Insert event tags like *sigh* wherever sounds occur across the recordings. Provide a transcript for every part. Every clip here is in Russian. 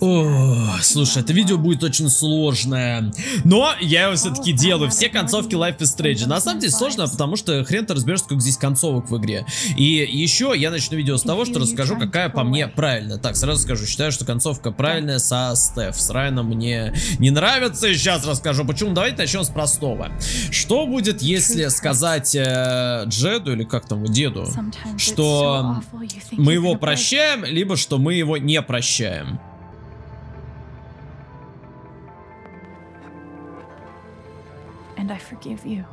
О, слушай, это видео будет очень сложное. Но я его все-таки делаю. Все концовки Life is Strange. На самом деле сложно, потому что хрен ты разберешься, как здесь концовок в игре. И еще я начну видео с того, что расскажу, какая по мне правильная. Так, сразу скажу, считаю, что концовка правильная со Стеф. С Райаном мне не нравится. И сейчас расскажу, почему. Давайте начнем с простого. Что будет, если сказать э, Джеду, или как там, деду, что мы его прощаем, либо что мы его не прощаем? And I forgive you.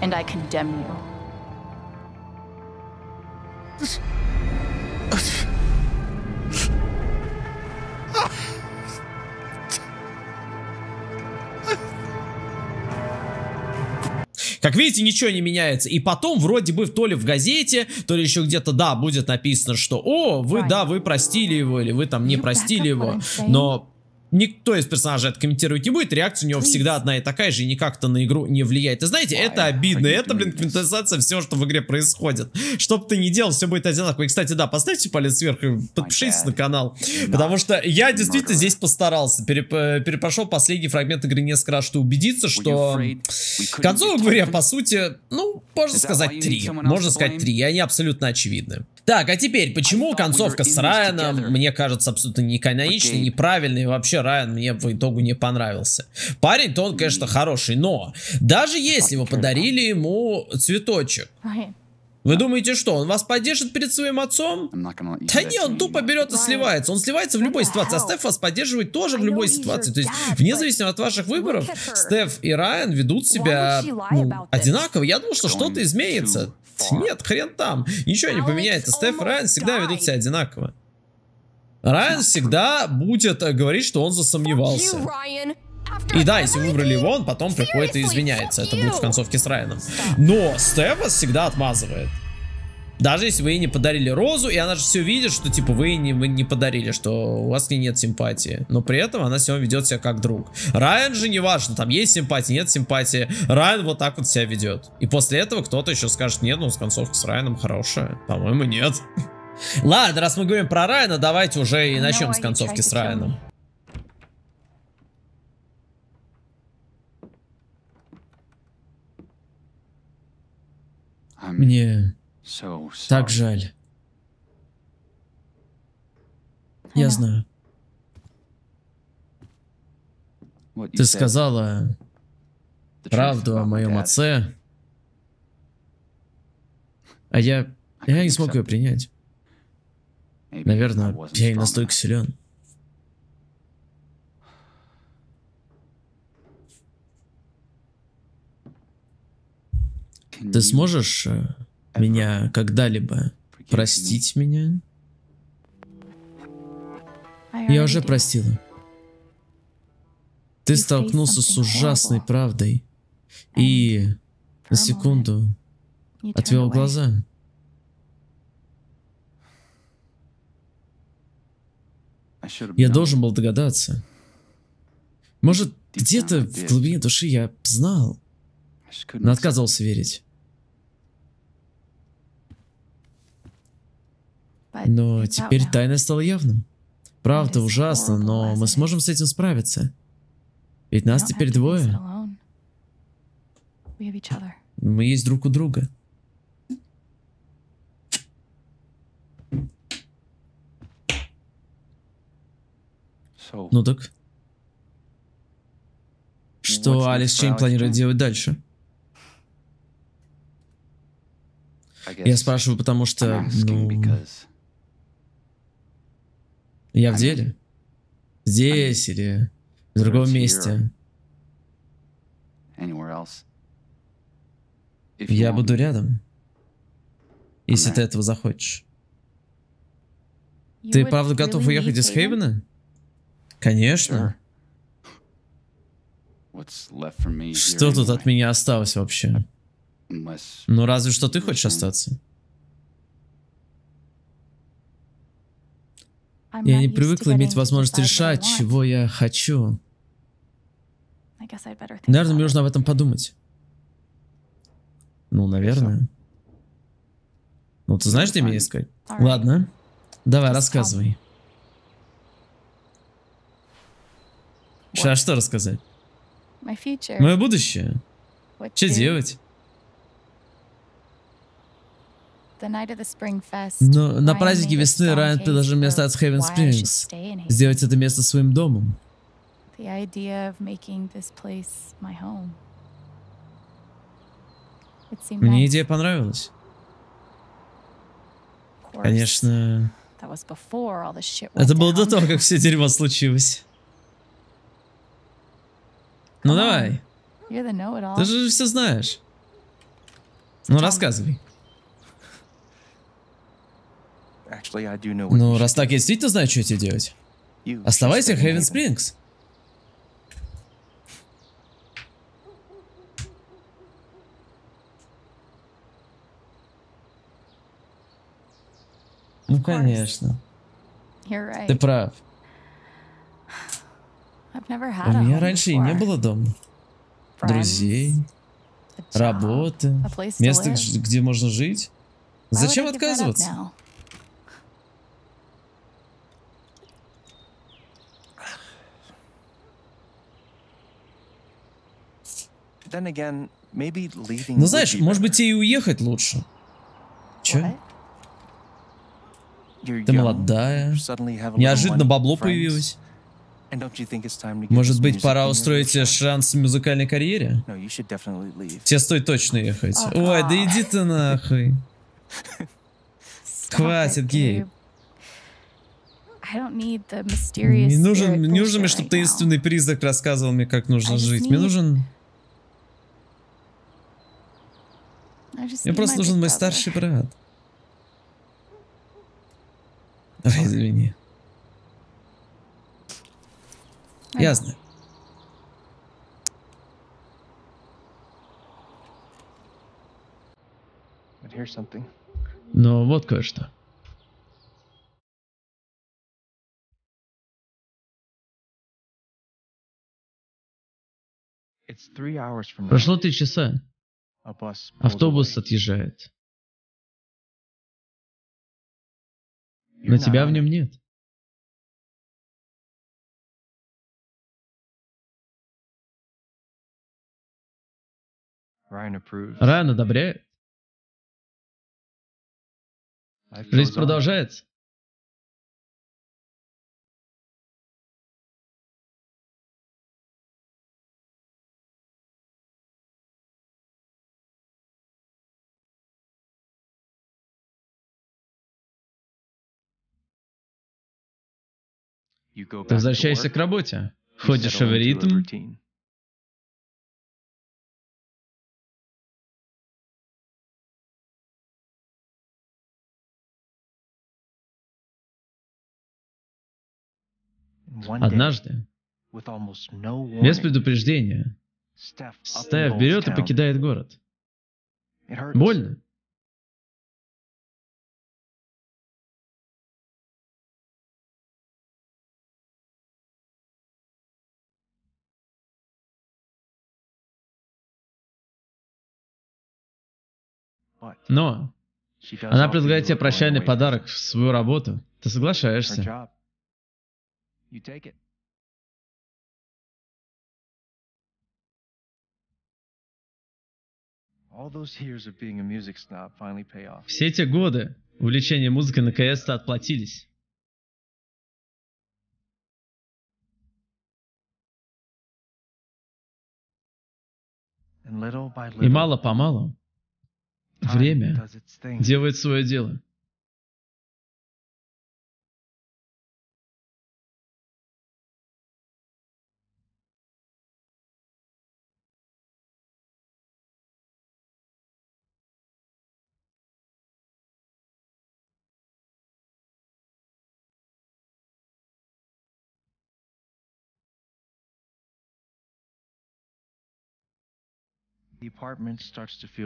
And I condemn you. Как видите, ничего не меняется. И потом, вроде бы, то ли в газете, то ли еще где-то, да, будет написано, что, о, вы, да, вы простили его, или вы там не простили его. Но никто из персонажей это комментировать не будет, реакция у него всегда одна и такая же, и никак-то на игру не влияет. И знаете, это обидно, это, блин, квинтэссенция всего, что в игре происходит. Что бы ты ни делал, все будет одинаково. И, кстати, да, поставьте палец вверх и подпишитесь на канал, потому что я действительно здесь постарался. Переп перепрошел последний фрагмент игры несколько раз, чтобы убедиться, что концовок в игре, по сути, ну, можно сказать три. Можно сказать три, и они абсолютно очевидны. Так, а теперь, почему концовка с Райаном, мне кажется, абсолютно не каноничной, неправильной, вообще Райан мне в итогу не понравился. Парень-то он, конечно, хороший, но даже если вы подарили ему цветочек, вы думаете, что, он вас поддержит перед своим отцом? Да не, он тупо берет и сливается. Он сливается в любой ситуации, а Стеф вас поддерживает тоже в любой ситуации. То есть, вне зависимости от ваших выборов, Стеф и Райан ведут себя ну, одинаково. Я думал, что что-то изменится. Нет, хрен там. Ничего не поменяется. Стеф и Райан всегда ведут себя одинаково. Райан всегда будет э, говорить, что он засомневался. И да, если выбрали его, он потом приходит и извиняется. Это будет в концовке с Райаном. Но Стеф вас всегда отмазывает. Даже если вы ей не подарили розу, и она же все видит, что типа вы не, вы не подарили, что у вас к ней нет симпатии. Но при этом она все равно ведет себя как друг. Райан же не важно, там есть симпатия, нет симпатии. Райан вот так вот себя ведет. И после этого кто-то еще скажет, нет, ну с концовка с Райаном хорошая. По-моему, нет. *laughs* Ладно, раз мы говорим про Райана, давайте уже и начнем с концовки с Райаном. Мне так жаль. Я знаю. Ты сказала правду о моем отце, а я, я не смог ее принять. Наверное, я не настолько силен. Ты сможешь э, меня когда-либо простить меня? Я уже простила. Ты столкнулся с ужасной правдой и на секунду отвел глаза. Я должен был догадаться. Может, где-то в глубине души я знал, но отказывался верить. Но теперь тайна стала явным. Правда ужасно, но мы сможем с этим справиться. Ведь нас теперь двое. Мы есть друг у друга. Ну так. Что Алекс Чейн планирует делать дальше? Я спрашиваю, потому что, ну, я в деле. Здесь или в другом месте. Я буду рядом. Если ты этого захочешь. Ты правда готов уехать из Хейвена? Конечно. Что тут от меня осталось вообще? Ну разве что ты хочешь остаться. Я не привыкла иметь возможность решать, чего я хочу. Наверное, мне нужно об этом подумать. Ну, наверное. Ну, ты знаешь, где меня искать? Ладно. Давай, рассказывай. Сейчас что рассказать? Мое будущее. Что делать? Но на празднике весны Райан предложил мне остаться в Хейвен Спрингс. Сделать это место своим домом. Мне идея понравилась. Конечно. Это было до того, как все дерьмо случилось. Ну давай. Ты же все знаешь. Ну рассказывай. Actually, I do know what Ну раз так, я действительно знаю, что тебе делать. Оставайся в Haven. Спрингс. Ну, конечно. You're right. Ты прав. I've never У had a меня раньше и не было дома. Друзей, работы, live. где можно жить. Зачем отказываться? now? Then again, maybe leaving Ну знаешь, может быть, тебе и уехать лучше. Че? What? You're Ты young, молодая. suddenly have a little Неожиданно бабло появилось. and don't you think it's time to give Может быть, пора устроить шанс в музыкальной карьере? No, you should definitely leave. Тебе стоит точно ехать. Ой, да иди ты нахуй. Хватит, Гейб. Gabe. I don't need the mysterious Не нужен, не нужно мне, чтобы таинственный призрак рассказывал мне, как нужно жить. Мне нужен... Мне просто нужен мой старший брат. Ой, извини. Ясно. Something. Но вот кое-что. Прошло три часа. Автобус отъезжает. Но тебя в нем нет. Райан одобряет. Жизнь продолжается. Ты возвращаешься к работе. Входишь в ритм. Однажды, без предупреждения, and берет и покидает город. Больно. Но она предлагает тебе прощальный подарок в свою работу. Ты соглашаешься. Все эти годы увлечения музыкой наконец-то отплатились. И мало-помалу время делает свое дело.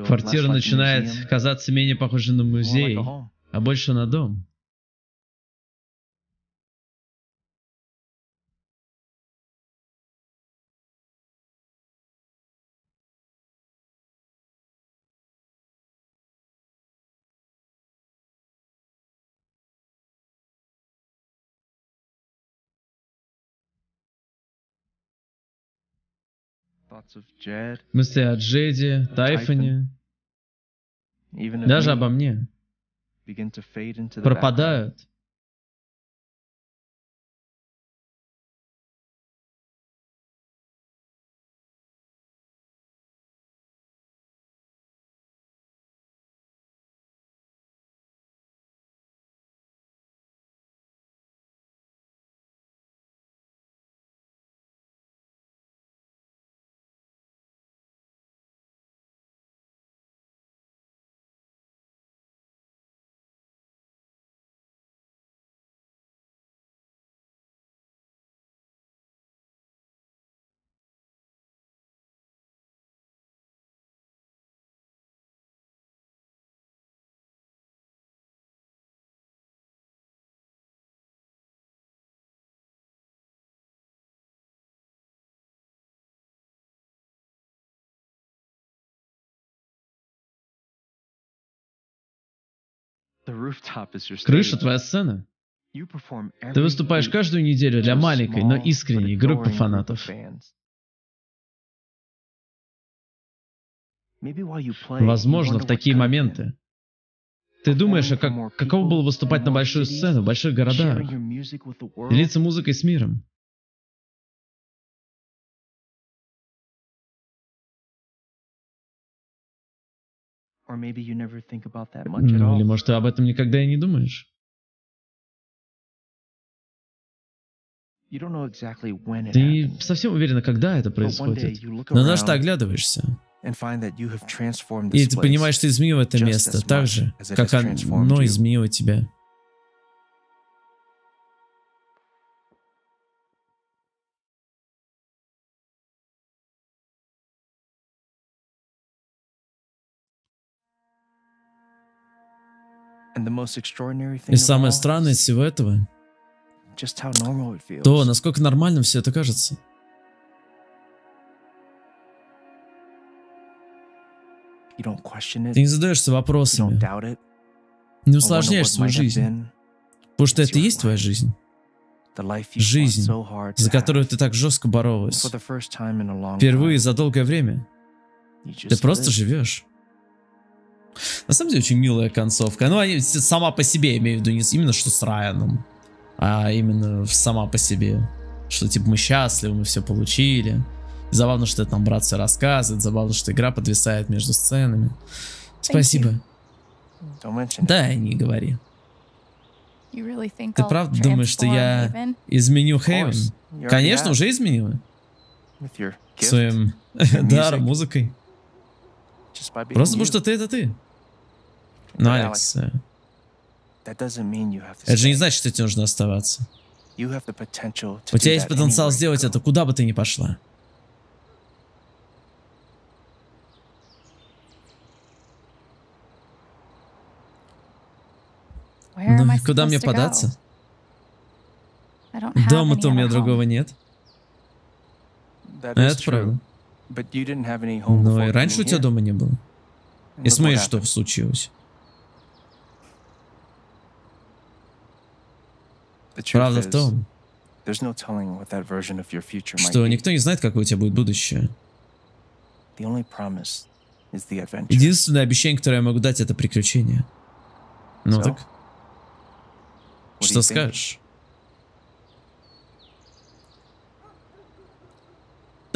Квартира начинает казаться менее похожей на музей, а больше на дом. Мысли о even of даже обо мне. пропадают. Крыша твоя сцена. Ты выступаешь каждую неделю для маленькой, но искренней группы фанатов. Возможно, в такие моменты ты думаешь, а как, каково было выступать на большую сцену в больших городах, делиться музыкой с миром. Or maybe you never think about that much at Ну, all. или может ты об этом никогда и не думаешь. You don't know exactly when it Ты не совсем уверена, когда это происходит. Но однажды ты around оглядываешь and find that you have transformed и ты понимаешь, что изменил это место так же, как оно изменило тебя. И самое странное из всего этого, то, насколько нормальным все это кажется. Ты не задаешься вопросами, не усложняешь свою жизнь, потому что это и есть твоя жизнь, жизнь, за которую ты так жестко боролась. Впервые за долгое время. Ты просто живешь. На самом деле очень милая концовка. Ну, они сама по себе, я имею в виду, не именно что с Райаном, а именно сама по себе. Что типа мы счастливы, мы все получили. Забавно, что это нам брат все рассказывает. Забавно, что игра подвисает между сценами. Спасибо. Да, не говори. Really Ты правда думаешь, что я Haven? изменю Хейвен? Конечно, уже изменила. Своим *laughs* даром, музыкой. Просто потому что ты это ты. Ну, Alex, Алекс, э, это же не значит, что тебе нужно оставаться. У тебя есть потенциал сделать это, куда бы ты ни пошла. Ну, куда мне податься? Дома-то у меня другого нет. Это правда. Но и раньше у тебя дома не было. И смотри, что случилось. The truth Правда в том, что никто не знает, какое у тебя будет будущее. Единственное обещание, которое я могу дать, это приключение. Ну так, что скажешь?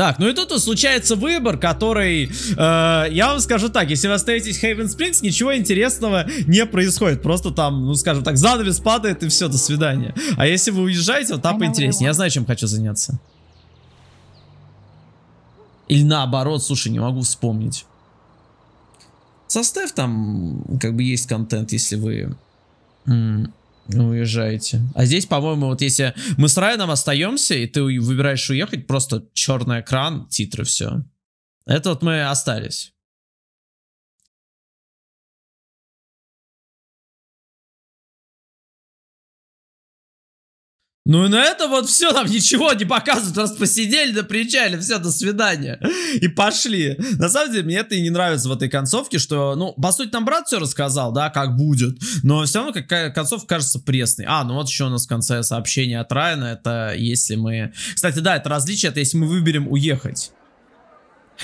Так, ну и тут вот случается выбор, который, э, я вам скажу так, если вы остаетесь Haven Springs, ничего интересного не происходит. Просто там, ну скажем так, занавес падает и все, до свидания. А если вы уезжаете, вот там поинтереснее. Я знаю, чем хочу заняться. Или наоборот, слушай, не могу вспомнить. Состав там, как бы, есть контент, если вы м, уезжаете. А здесь, по-моему, вот если мы с Райаном остаемся, и ты выбираешь уехать, просто черный экран, титры, все. Это вот мы остались. Ну и на это вот все, нам ничего не показывают, раз посидели на причале, все, до свидания. И пошли. На самом деле, мне это и не нравится в этой концовке, что, ну, по сути, нам брат все рассказал, да, как будет, но все равно какая концовка кажется пресной. А, ну вот еще у нас в конце сообщение от Райана, это если мы... Кстати, да, это различие, это если мы выберем уехать.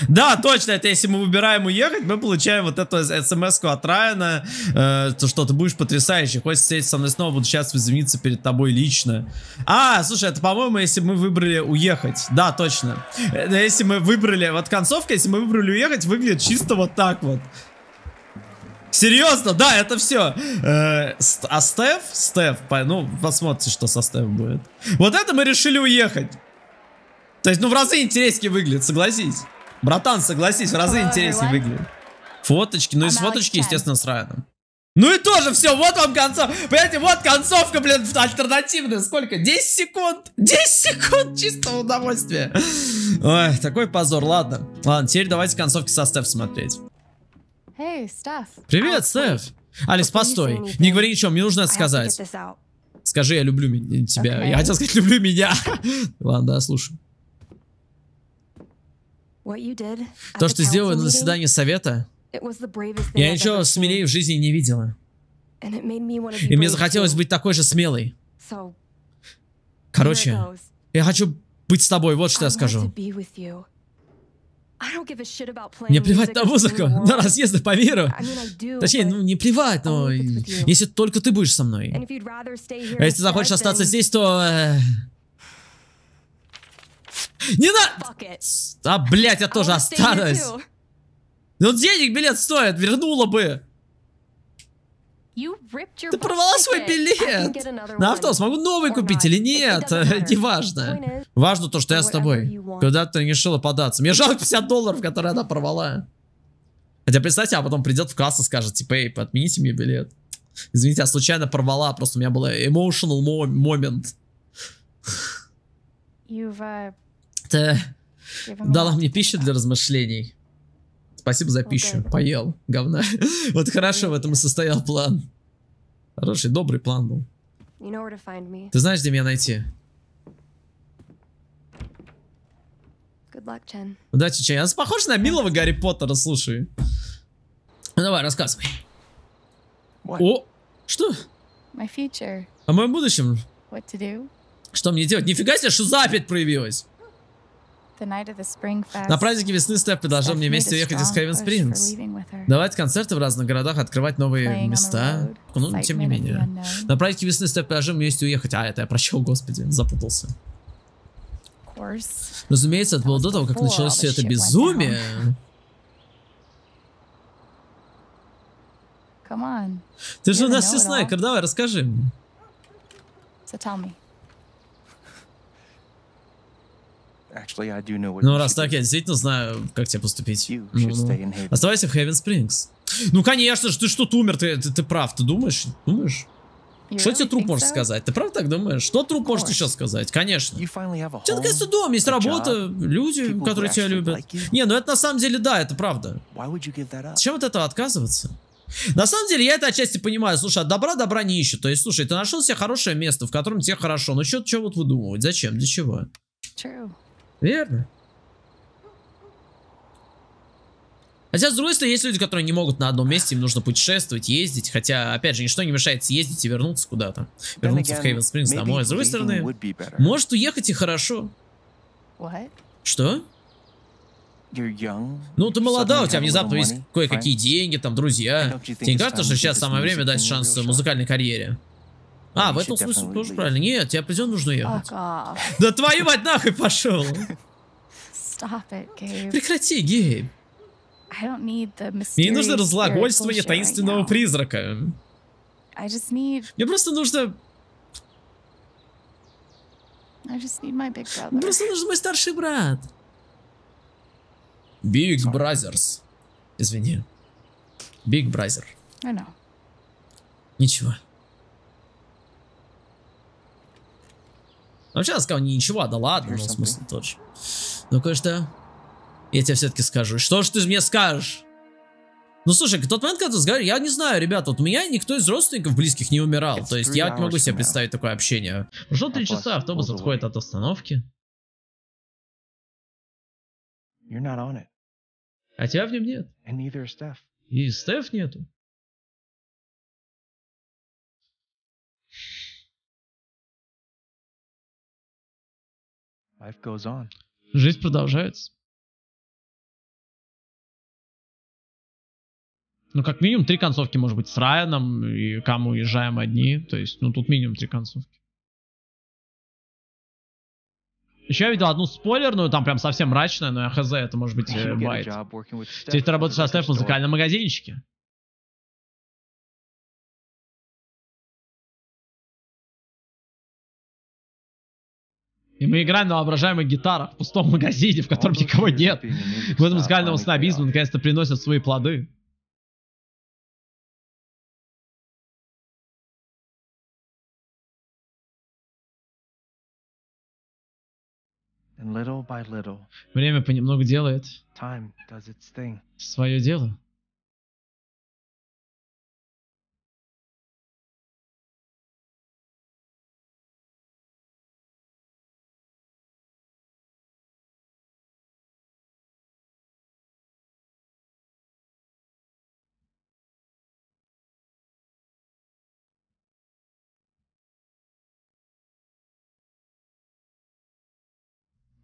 Да, точно, это если мы выбираем уехать, мы получаем вот эту смс-ку от Райана, э, то, что ты будешь потрясающий, хочешь встретиться со мной снова, буду сейчас извиниться перед тобой лично. А, слушай, это, по-моему, если мы выбрали уехать. Да, точно. Это если мы выбрали, вот концовка, если мы выбрали уехать, выглядит чисто вот так вот. Серьезно, да, это все. Э, а Стеф? Стеф, ну, посмотрите, что со Стеф будет. Вот это мы решили уехать. То есть, ну, в разы интереснее выглядит, согласись. Братан, согласись, в разы интереснее выглядит. Фоточки, ну, из фоточки, естественно, с Райаном. Ну и тоже все, вот вам концовка. Понимаете, вот концовка, блин, *laughs* альтернативная. Сколько? 10 секунд? 10 секунд чистого удовольствия. Ой, такой позор, ладно. Ладно, теперь давайте концовки со Стеф смотреть. Hey. Привет, Стеф. Алис, постой. Не говори ничего, мне нужно это сказать. Скажи, я люблю тебя. Okay. Я хотел сказать, люблю меня. *laughs* Ладно, да, слушаю. То, что ты сделала на заседании совета, я ничего смелее в жизни не видела. И мне захотелось быть такой же смелой. Короче, я хочу быть с тобой, вот что я скажу. Мне плевать на музыку, *laughs* на разъезды по миру. Точнее, ну не плевать, но если только ты будешь со мной. А если захочешь остаться здесь, то... Не надо! А, блядь, я тоже останусь. Ну денег билет стоит, вернула бы. Ты порвала свой билет! На авто смогу новый купить или нет? *laughs* Неважно. Важно то, что я с тобой. Когда ты решила податься. Мне жалко 50 долларов, которые она порвала. Хотя представьте, а потом придет в кассу и скажет, типа, эй, отмените мне билет. Извините, я случайно порвала, просто у меня был emotional момент. Ты дала мне пищу для размышлений. Спасибо за пищу. Поел. Говна. *laughs* вот хорошо в этом и состоял план. Хороший, добрый план был. Ты знаешь, где меня найти? Удачи, Чен. Он похож на милого Гарри Поттера, слушай. Ну давай, рассказывай. О, что? О моем будущем. Что мне делать? Нифига себе, шиза опять проявилась. На празднике весны Стеф предложил мне вместе уехать из Хейвен Спрингс. Давать концерты в разных городах, открывать новые места. Ну, тем не менее. На празднике весны Стеф предложил мне вместе уехать. А, это я прощал, господи, запутался. Разумеется, это было до того, как началось все это безумие. Ты же у нас все снайкер, давай, расскажи мне. Ну, раз так, я действительно знаю, как тебе поступить. Ну, ну. Оставайся в Хевен Спрингс. Ну, конечно же, ты что, умер, ты, ты, ты прав, ты думаешь? Думаешь? Что тебе труп может сказать? Ты правда так думаешь? Что труп может еще сказать? Конечно. У тебя наконец-то дом, есть работа, люди, которые тебя любят. Не, ну это на самом деле да, это правда. Зачем от этого отказываться? На самом деле, я это отчасти понимаю. Слушай, от добра добра не ищут. То есть, слушай, ты нашел себе хорошее место, в котором тебе хорошо. Ну, что, что вот выдумывать? Зачем? Для чего? True. Верно. Хотя, с другой стороны, есть люди, которые не могут на одном месте, им нужно путешествовать, ездить. Хотя, опять же, ничто не мешает съездить и вернуться куда-то. Вернуться в Хейвен Спрингс домой. С другой стороны, может уехать и хорошо. What? Что? Ну, ты молода, у тебя внезапно есть кое-какие деньги, там, друзья. Тебе не кажется, что сейчас самое время дать шанс музыкальной карьере? А, в этом смысле тоже правильно. Нет, тебе определенно нужно ехать. *laughs* Да твою мать нахуй пошел. Прекрати, Гейб. Мне нужно разглагольствование таинственного призрака. Мне просто нужно... Мне просто нужен мой старший брат. Big Brothers. Извини. Big Brother. Ничего. Вообще она сказала ничего, да ладно, ну в смысле тоже. Ну кое-что. Я тебе все-таки скажу. Что ж ты мне скажешь? Ну слушай, в тот момент, когда ты разговариваешь, я не знаю, ребята, вот у меня никто из родственников близких не умирал. То есть я не могу себе представить такое общение. Прошло три часа, автобус отходит от остановки. А тебя в нем нет. И Стеф нету. Жизнь продолжается. Ну, как минимум, три концовки, может быть, с Райаном и Каму уезжаем одни. То есть, ну, тут минимум три концовки. Еще я видел одну спойлерную, там прям совсем мрачная, но я хз, это может быть э, байт. Здесь ты работаешь со Стеф в музыкальном магазинчике. И мы играем на воображаемых гитарах в пустом магазине, в котором никого нет. Этом музыкального снобизма наконец-то приносят свои плоды. Время понемногу делает свое дело.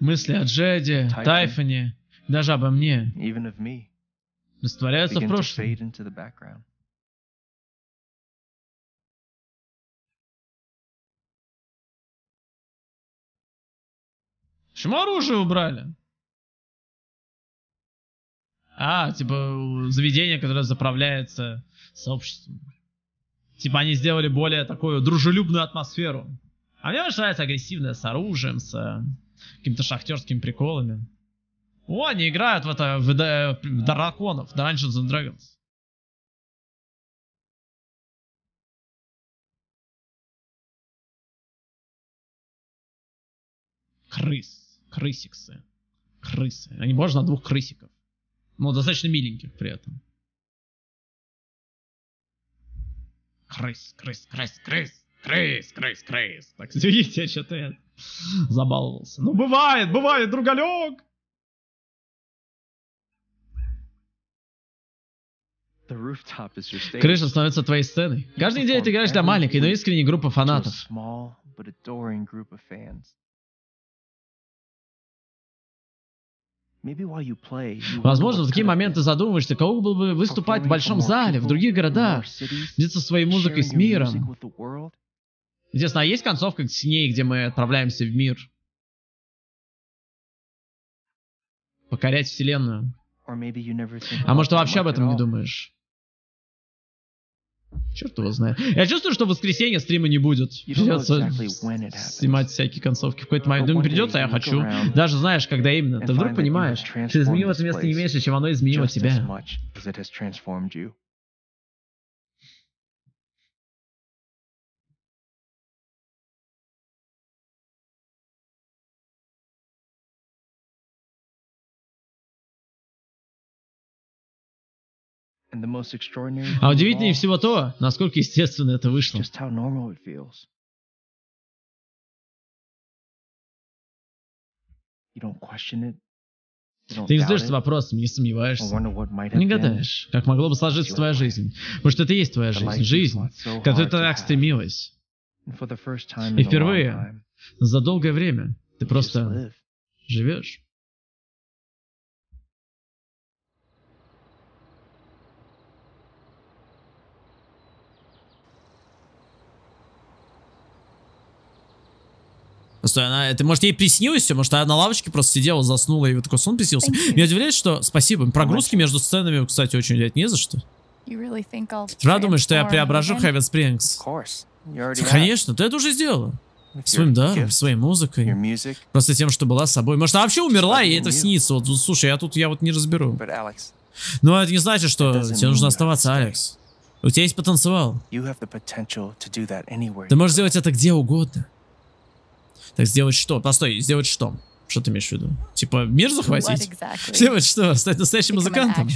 Мысли о Джеде. Тайфоне, даже обо мне растворяются в прошлом. Почему оружие убрали? А, типа заведение, которое заправляется сообществом. Типа они сделали более такую дружелюбную атмосферу. А мне больше нравится агрессивное с оружием, с какими-то шахтерскими приколами. О, они играют в это, в, в драконов, Dungeons and Dragons. Крыс. Крысиксы. Крысы. Они похожи на двух крысиков. Но достаточно миленьких при этом. Крыс, крыс, крыс, крыс. Крыс, крыс, крыс. Так, извините, я что-то я *laughs* забаловался. Ну, бывает, бывает, другалек. Крыша становится твоей сценой. Каждый день ты играешь для маленькой, но искренней группы фанатов. Возможно, в такие моменты задумываешься, кого было бы выступать в большом зале, в других городах, со своей музыкой с миром. Интересно, а есть концовка с ней, где мы отправляемся в мир? Покорять вселенную. А может, ты вообще об этом не думаешь? Черт его знает. Я чувствую, что в воскресенье стрима не будет. Придется exactly снимать всякие концовки. В какой-то момент думаю, придется, а я хочу. Даже знаешь, когда именно. Ты вдруг понимаешь, ты изменил transformed это this место не меньше, чем оно изменило тебя. А удивительнее всего то, насколько естественно это вышло. Ты не задаешься вопросом, не сомневаешься. Не гадаешь, как могло бы сложиться твоя жизнь. Потому что это и есть твоя жизнь. Жизнь, к которой ты так стремилась. И впервые За долгое время ты просто живешь. Стой, она, это может ей приснилось все, может она на лавочке просто сидела, заснула и вот такой сон приснился. Меня удивляет, что спасибо. Прогрузки между сценами, кстати, очень взять не за что. Really правда думаешь, что я преображу? Heaven Springs? Конечно, ты это уже сделала. Своим даром, своей музыкой. Просто тем, что была с собой. Может, она вообще умерла, и это снится. Вот, слушай, я тут я вот не разберу. But Alex, Но это не значит, что тебе нужно оставаться. Алекс. У тебя есть потенциал. Ты можешь сделать это где угодно. Так сделать что? Постой, сделать что? Что ты имеешь в виду? Типа мир захватить? exactly? Сделать что? Стать настоящим музыкантом?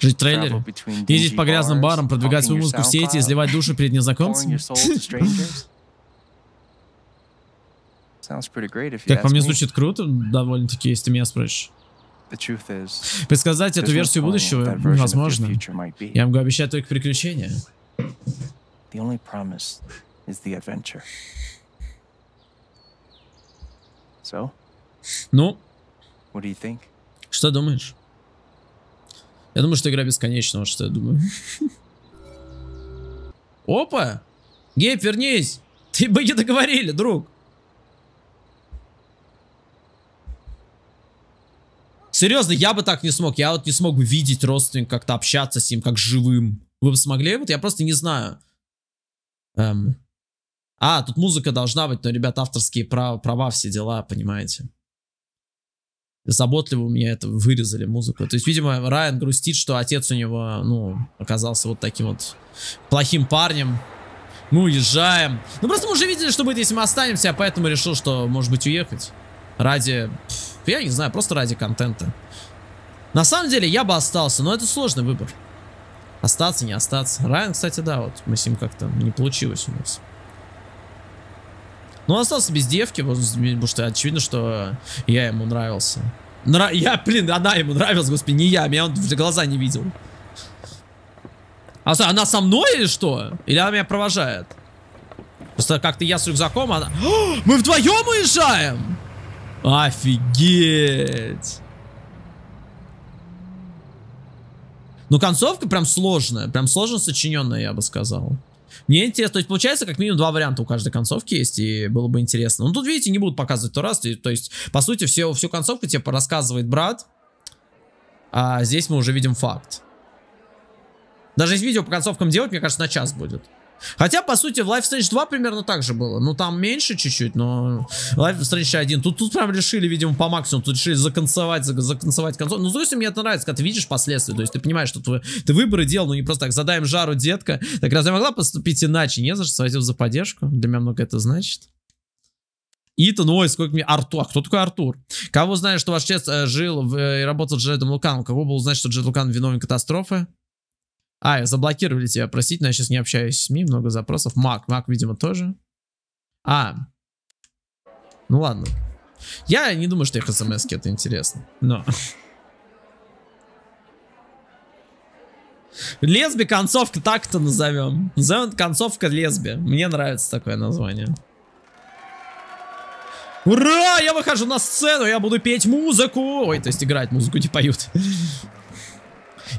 Жить в трейлере? Ездить по грязным барам, продвигать свою музыку в сети, изливать души перед незнакомцами? *laughs* Как по мне звучит круто, довольно-таки, если ты меня спросишь. Предсказать эту версию будущего невозможно. Я могу обещать только приключения. Ну, что думаешь? Я думаю, что игра бесконечна, вот что я думаю. *laughs* Опа! Гейб, вернись! Ты бы не договорили, друг. Серьезно, я бы так не смог. Я вот не смог бы видеть родственника, как-то общаться с ним, как живым. Вы бы смогли? Вот я просто не знаю. Эм. А, тут музыка должна быть, но, ребят, авторские права, права все дела, понимаете. Заботливо у меня это вырезали музыку. То есть, видимо, Райан грустит, что отец у него, ну, оказался вот таким вот плохим парнем. Мы уезжаем. Ну, просто мы уже видели, что будет, если мы останемся, а поэтому решил, что, может быть, уехать. Ради... Я не знаю, просто ради контента. На самом деле, я бы остался, но это сложный выбор. Остаться, не остаться. Райан, кстати, да, вот мы с ним как-то не получилось у нас. Но он остался без девки, потому что очевидно, что я ему нравился. Нра я, блин, она ему нравилась, господи, не я, меня он в глаза не видел. А она со мной или что? Или она меня провожает? Просто как-то я с рюкзаком, она... О, мы вдвоем уезжаем! Офигеть! Ну, концовка прям сложная. Прям сложно сочиненная, я бы сказал. Мне интересно, то есть получается как минимум два варианта у каждой концовки есть, и было бы интересно. Ну тут, видите, не будут показывать то раз, то есть, по сути, все, всю концовку тебе рассказывает брат, а здесь мы уже видим факт. Даже если видео по концовкам делать, мне кажется, на час будет. Хотя, по сути, в Life Strange 2 примерно так же было. Ну, там меньше чуть-чуть, но Life Strange 1. Тут, тут прям решили, видимо, по максимуму. Тут решили законцевать, законцевать концовку. Ну, то мне это нравится, когда ты видишь последствия. То есть, ты понимаешь, что твой, ты выборы делал, ну, не просто так, задаем жару, детка. Так разве могла поступить иначе? Не за что, спасибо за поддержку. Для меня много это значит. Итан, ой, сколько мне... Артур. А кто такой Артур? Кого знает, что ваш отец э, жил в, э, и работал с Джедом Луканом? Кого был знать, что Джед Лукан виновен катастрофы? А, заблокировали тебя, простите, я сейчас не общаюсь с СМИ, много запросов. Мак, Мак, видимо, тоже. А, ну ладно. Я не думаю, что их смс это интересно, но... Лесби концовка, так это назовем. Назовем концовка лесби. Мне нравится такое название. Ура! Я выхожу на сцену, я буду петь музыку. Ой, то есть играть музыку не поют.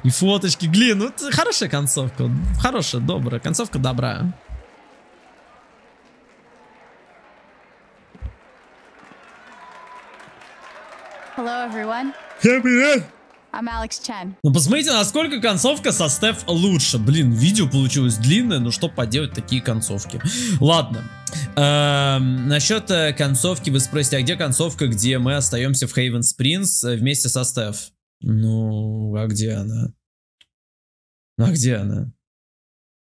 И фоточки. Глин, ну это хорошая концовка. Хорошая, добрая. Концовка добрая. Hello, everyone. Всем привет! I'm Alex Chen. Ну посмотрите, насколько концовка со Стеф лучше. Блин, видео получилось длинное, но что поделать такие концовки. Ладно. Эм, насчет э, концовки вы спросите, а где концовка, где мы остаемся в Хейвен Спринс э, вместе со Стеф? Ну, а где она? А где она?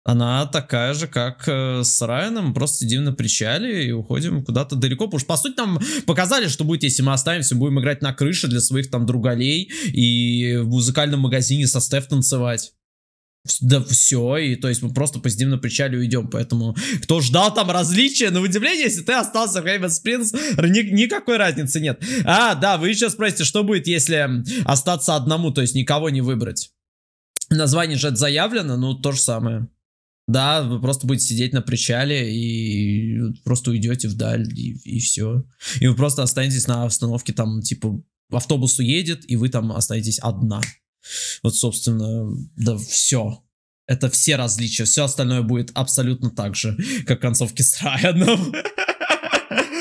Она такая же, как э, с Райаном, просто сидим на причале и уходим куда-то далеко. Потому что, по сути, нам показали, что будет, если мы останемся, будем играть на крыше для своих там другалей и в музыкальном магазине со Стеф танцевать. Да все, и то есть мы просто посидим на причале и уйдем, поэтому кто ждал там различия, на удивление, если ты остался в Haven Springs, ни, никакой разницы нет. А, да, вы еще спросите, что будет, если остаться одному, то есть никого не выбрать. Название же заявлено, ну то же самое. Да, вы просто будете сидеть на причале и просто уйдете вдаль, и, и все. И вы просто останетесь на остановке, там, типа, автобус уедет, и вы там останетесь одна. Вот, собственно, да, все. Это все различия. Все остальное будет абсолютно так же, как концовки с Райаном. *laughs*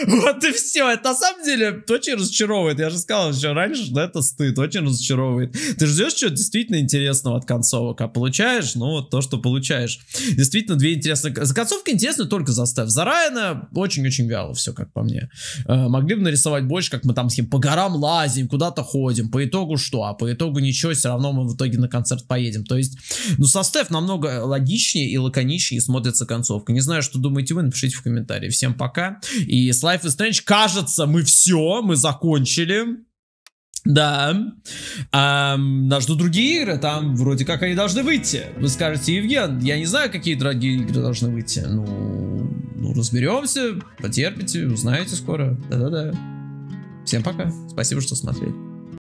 Вот и все. Это на самом деле очень разочаровывает. Я же сказал еще раньше, что это стыд. Очень разочаровывает. Ты ждешь чего-то действительно интересного от концовок, а получаешь, ну, вот то, что получаешь. Действительно, две интересные... Концовка интересная только заставь. За Райана очень-очень вяло все, как по мне. Э, могли бы нарисовать больше, как мы там с ним по горам лазим, куда-то ходим. По итогу что? А по итогу ничего, все равно мы в итоге на концерт поедем. То есть, ну, со Стеф намного логичнее и лаконичнее смотрится концовка. Не знаю, что думаете вы, напишите в комментарии. Всем пока. И с Life is Strange, кажется, мы все, мы закончили. Да. А, нас ждут другие игры, там вроде как они должны выйти. Вы скажете, Евген, я не знаю, какие другие игры должны выйти. Ну, ну разберемся, потерпите, узнаете скоро. Да-да-да. Всем пока. Спасибо, что смотрели.